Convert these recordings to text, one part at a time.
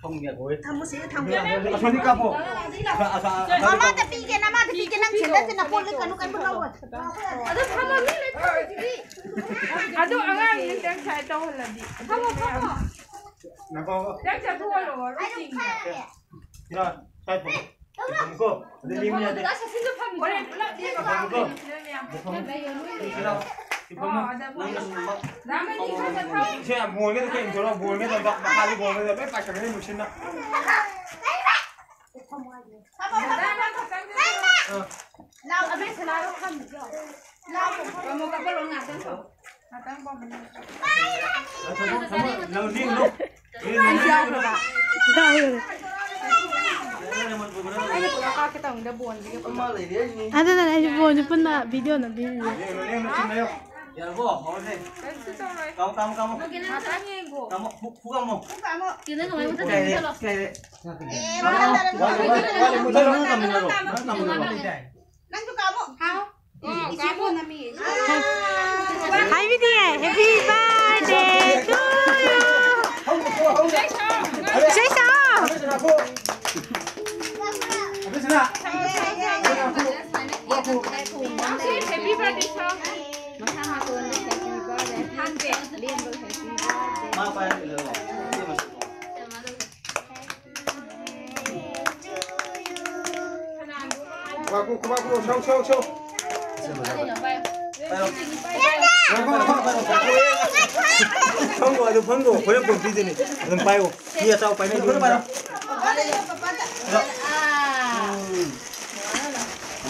Hongnya gue. Tamu sih tamu. Asal nikah mau. Mama tapi ke nama tapi ke nang cinta cinta pun lu kanu kan berlawan. Ada sama ni le tu. Ada orang yang tak saya tahu lagi. Kamu kamu. Nampak. Tak jatuh lo. Ayo. 야 사이프 이거 림이야 돼 원래 몰라 뒤가 봐. 그러면 이거 이거 남은 이 가서 타. 제가 무얼게 된 저런 무얼게 된 막하지 무얼게 몇 바퀴 그래 무신나 Lao ở bên sala ro kham jo. Kamu kapal lo nak tenso. Atang pa man. nó đi luôn Ay ko ka kita ang Ada ada ada buan pun nak video nak video. Ya bo, mau deh. Kamu kamu kamu. Matanya bo. Kamu buka mau. Buka mau. Kita nggak mau tetap bisa loh. Kayak. Eh, mana ada? Mana kamu? Mana kamu? Nang juga kamu. Kamu. Oh, kamu nami. Hai Vidya, happy birthday to you. Sisa. Sisa. Kumaku, kumaku, show, show, show. Pango, aduh pango, boleh pun di sini. Lempaiu, dia tahu pango. Berapa? 셔.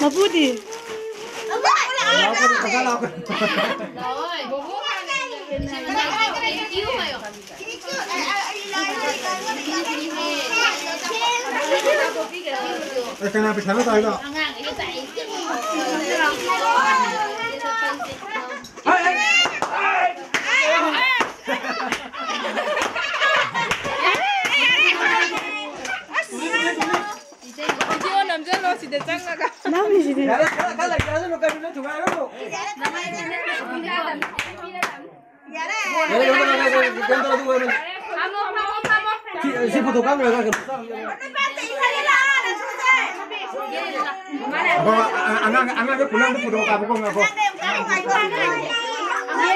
我不你。的。સમજણ લો સીધે ચંગ લગા ના મેં ya કાલ લગા છે લોકો ને જોવા આવ્યો Ang ang ang ang ang ang ang ang ang ang ang ang ang ang